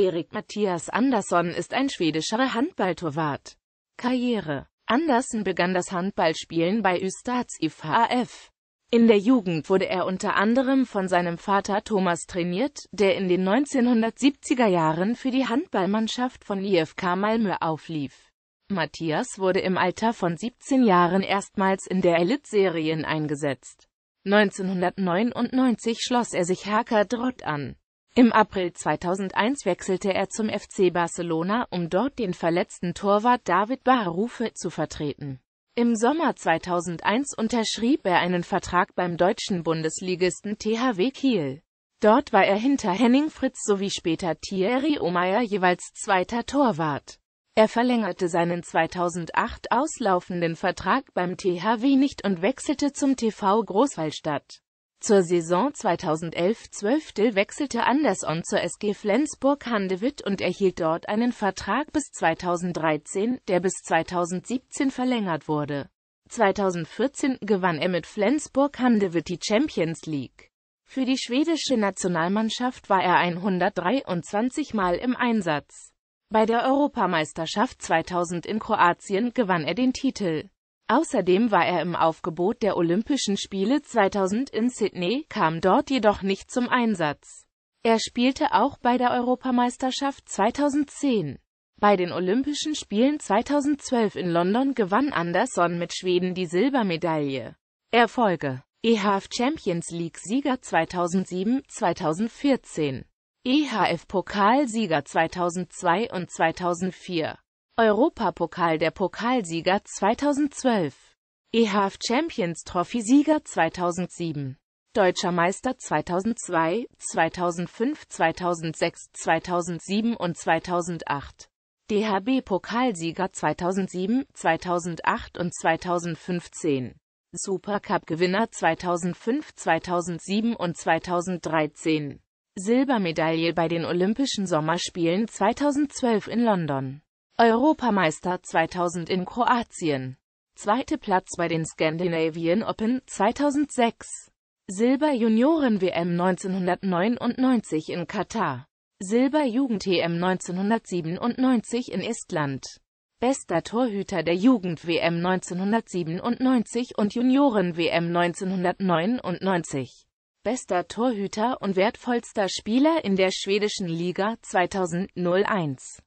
Erik Mattias Andersson ist ein schwedischer Handballtorwart. Karriere Andersson begann das Handballspielen bei Ystad's IFHF. In der Jugend wurde er unter anderem von seinem Vater Thomas trainiert, der in den 1970er Jahren für die Handballmannschaft von IFK Malmö auflief. Matthias wurde im Alter von 17 Jahren erstmals in der Elitserien eingesetzt. 1999 schloss er sich Herker Drott an. Im April 2001 wechselte er zum FC Barcelona, um dort den verletzten Torwart David Barufe zu vertreten. Im Sommer 2001 unterschrieb er einen Vertrag beim deutschen Bundesligisten THW Kiel. Dort war er hinter Henning Fritz sowie später Thierry Omeyer jeweils zweiter Torwart. Er verlängerte seinen 2008 auslaufenden Vertrag beim THW nicht und wechselte zum TV Großwallstadt. Zur Saison 2011-12 wechselte Andersson zur SG Flensburg-Handewitt und erhielt dort einen Vertrag bis 2013, der bis 2017 verlängert wurde. 2014 gewann er mit Flensburg-Handewitt die Champions League. Für die schwedische Nationalmannschaft war er 123 Mal im Einsatz. Bei der Europameisterschaft 2000 in Kroatien gewann er den Titel. Außerdem war er im Aufgebot der Olympischen Spiele 2000 in Sydney, kam dort jedoch nicht zum Einsatz. Er spielte auch bei der Europameisterschaft 2010. Bei den Olympischen Spielen 2012 in London gewann Andersson mit Schweden die Silbermedaille. Erfolge EHF Champions League Sieger 2007, 2014 EHF Pokalsieger 2002 und 2004 Europapokal der Pokalsieger 2012 EHF Champions Trophy Sieger 2007 Deutscher Meister 2002, 2005, 2006, 2007 und 2008 DHB Pokalsieger 2007, 2008 und 2015 Supercup Gewinner 2005, 2007 und 2013 Silbermedaille bei den Olympischen Sommerspielen 2012 in London Europameister 2000 in Kroatien. Zweite Platz bei den Scandinavian Open 2006. Silber Junioren WM 1999 in Katar. Silber Jugend EM 1997 in Estland. Bester Torhüter der Jugend WM 1997 und Junioren WM 1999. Bester Torhüter und wertvollster Spieler in der schwedischen Liga 2001.